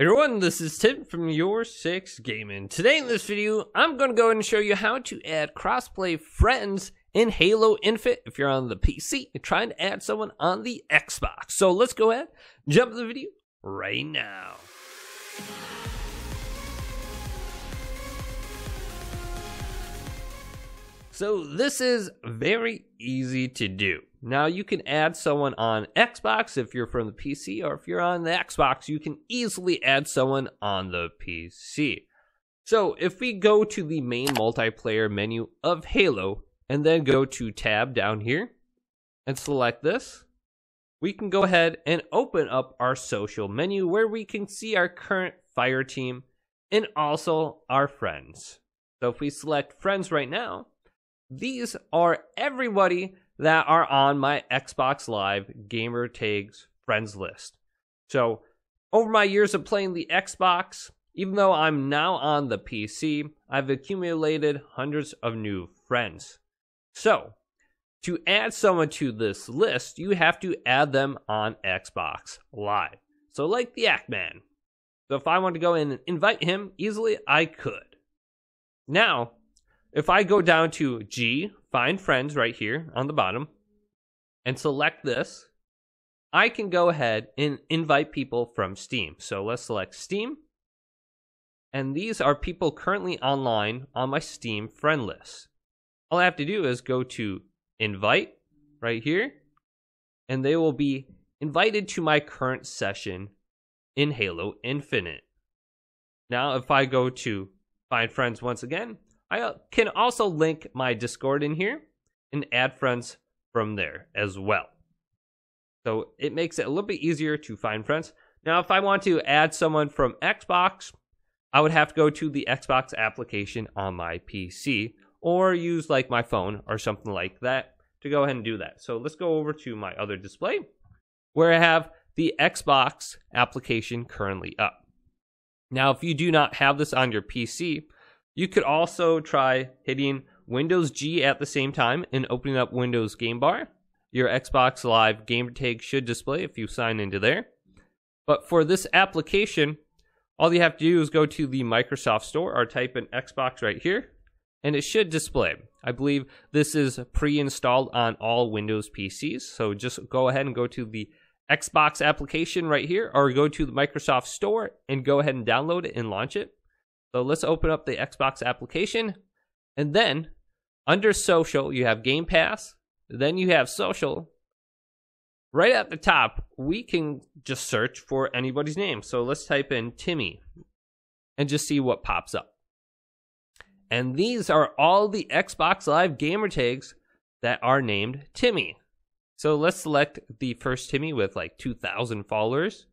Everyone, this is Tim from Your Six Gaming. Today in this video, I'm going to go ahead and show you how to add crossplay friends in Halo Infinite if you're on the PC and trying to add someone on the Xbox. So let's go ahead, jump to the video right now. So this is very easy to do. Now you can add someone on Xbox if you're from the PC, or if you're on the Xbox, you can easily add someone on the PC. So if we go to the main multiplayer menu of Halo, and then go to tab down here, and select this, we can go ahead and open up our social menu where we can see our current fire team and also our friends. So if we select friends right now, these are everybody that are on my Xbox Live gamer tags friends list. So, over my years of playing the Xbox, even though I'm now on the PC, I've accumulated hundreds of new friends. So, to add someone to this list, you have to add them on Xbox Live. So, like the Ackman. So, if I want to go in and invite him easily, I could. Now, if I go down to G, find friends right here on the bottom, and select this, I can go ahead and invite people from Steam. So let's select Steam. And these are people currently online on my Steam friend list. All I have to do is go to invite right here, and they will be invited to my current session in Halo Infinite. Now, if I go to find friends once again, I uh, can also link my Discord in here and add friends from there as well. So it makes it a little bit easier to find friends. Now, if I want to add someone from Xbox, I would have to go to the Xbox application on my PC or use like my phone or something like that to go ahead and do that. So let's go over to my other display where I have the Xbox application currently up. Now, if you do not have this on your PC, you could also try hitting Windows G at the same time and opening up Windows Game Bar. Your Xbox Live gamer tag should display if you sign into there. But for this application, all you have to do is go to the Microsoft Store or type in Xbox right here, and it should display. I believe this is pre installed on all Windows PCs, so just go ahead and go to the Xbox application right here, or go to the Microsoft Store and go ahead and download it and launch it. So let's open up the Xbox application. And then under social, you have Game Pass. Then you have social. Right at the top, we can just search for anybody's name. So let's type in Timmy and just see what pops up. And these are all the Xbox Live gamer tags that are named Timmy. So let's select the first Timmy with like 2,000 followers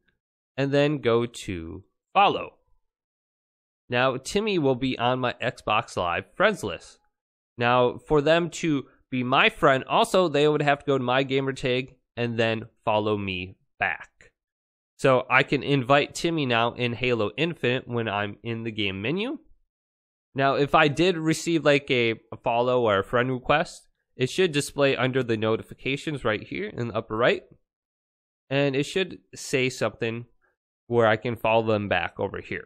and then go to follow. Now, Timmy will be on my Xbox Live friends list. Now, for them to be my friend, also, they would have to go to my gamertag and then follow me back. So I can invite Timmy now in Halo Infinite when I'm in the game menu. Now, if I did receive like a, a follow or a friend request, it should display under the notifications right here in the upper right. And it should say something where I can follow them back over here.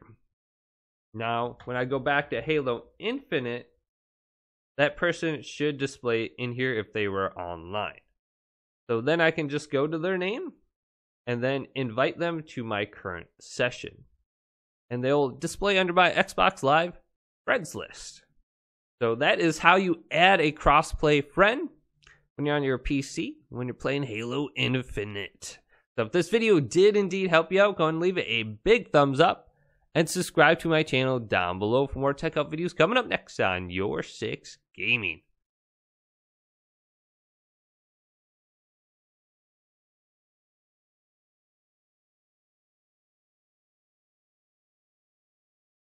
Now, when I go back to Halo Infinite, that person should display in here if they were online. So then I can just go to their name and then invite them to my current session. And they'll display under my Xbox Live friends list. So that is how you add a crossplay friend when you're on your PC, when you're playing Halo Infinite. So if this video did indeed help you out, go and leave it a big thumbs up and subscribe to my channel down below for more tech up videos coming up next on Your Six Gaming.